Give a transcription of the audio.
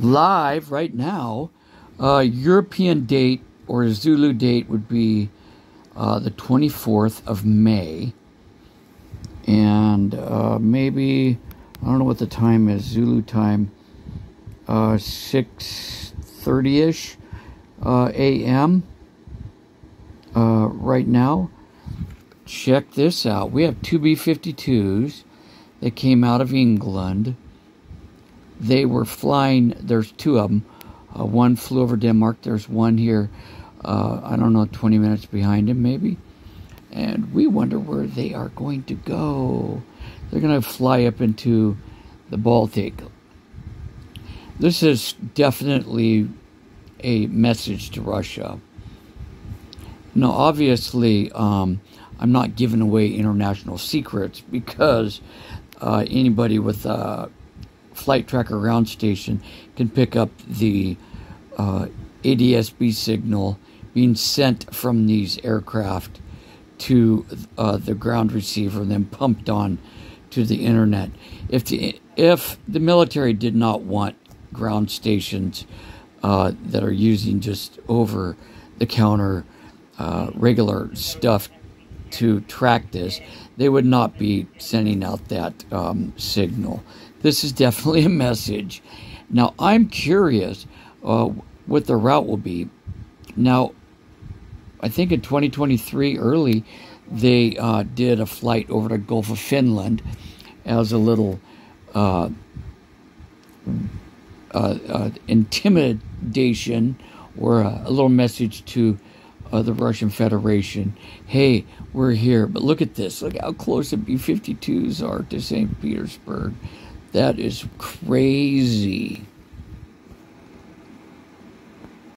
live right now. Uh, European date or Zulu date would be uh, the 24th of May. And uh, maybe, I don't know what the time is, Zulu time, uh, 6.30ish uh, a.m. Uh, right now. Check this out. We have two B-52s that came out of England. They were flying, there's two of them. Uh, one flew over Denmark. There's one here, uh, I don't know, 20 minutes behind him, maybe. And we wonder where they are going to go. They're going to fly up into the Baltic. This is definitely a message to Russia. Now, obviously, um, I'm not giving away international secrets because uh, anybody with a flight tracker ground station can pick up the uh, ADSB signal being sent from these aircraft to uh, the ground receiver and then pumped on to the internet. If the if the military did not want ground stations uh, that are using just over the counter uh, regular stuff to track this, they would not be sending out that um, signal. This is definitely a message. Now, I'm curious uh, what the route will be. Now, I think in 2023 early, they uh, did a flight over the Gulf of Finland as a little uh, uh, uh intimidation or a, a, little message to uh, the Russian Federation. Hey, we're here, but look at this. Look how close the B 52s are to St. Petersburg. That is crazy.